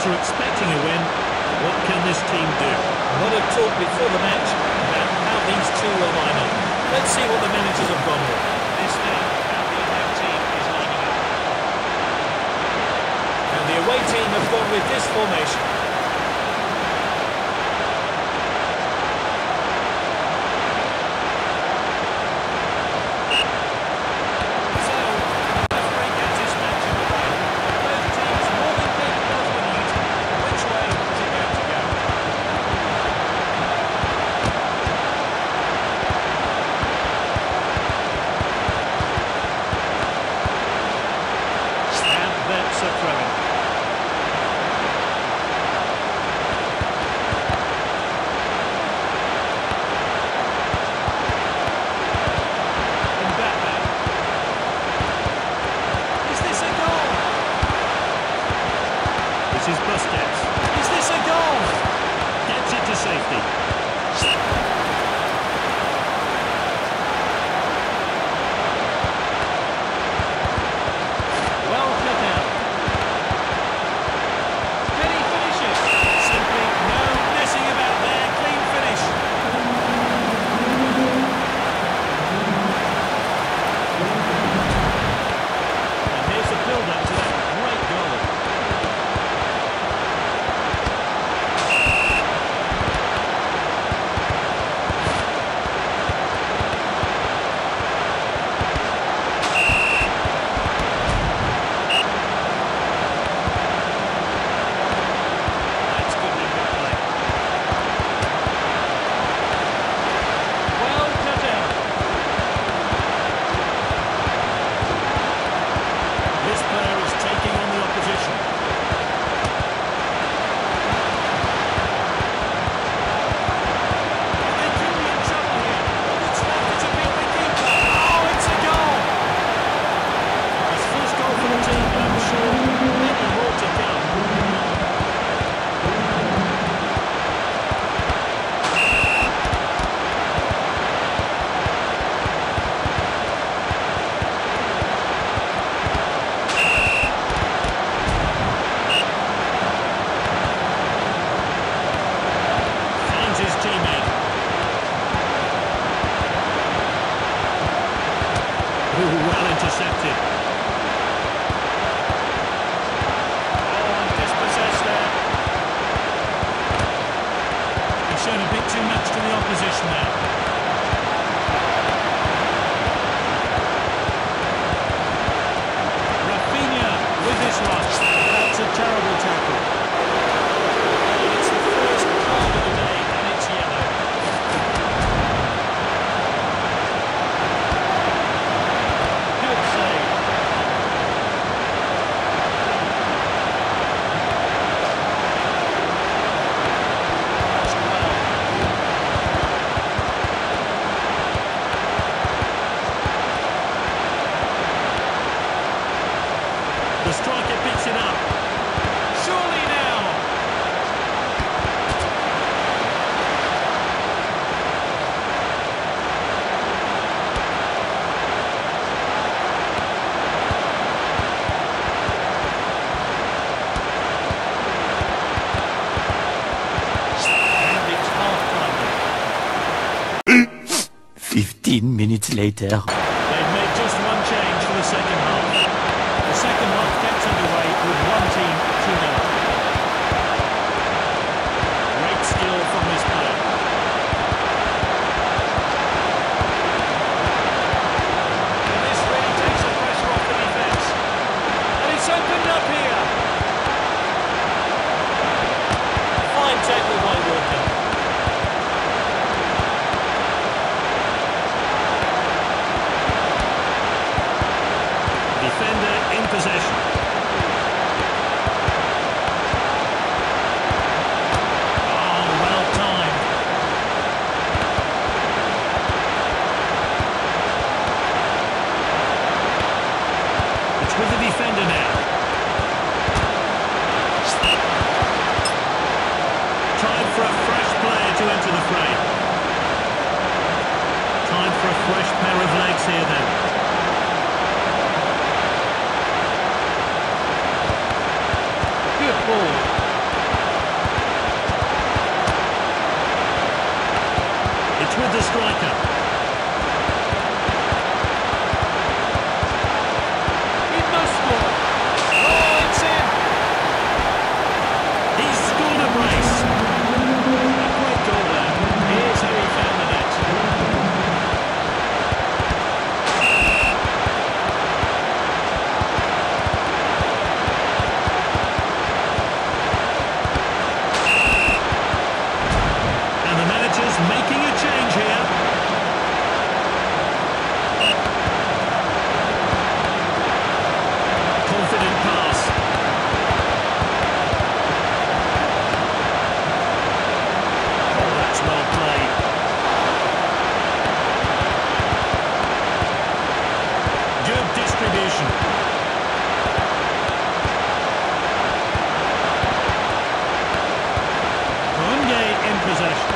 fans are expecting a win. What can this team do? A lot of talk before the match about how these two will line up. Let's see what the managers have gone with. This now, the team is lining up. And the away team have gone with this formation. shown a bit too much to the opposition there. 15 minutes later. They've made just one change for the second half. defender in possession. Oh, well timed. It's with the defender now. possession.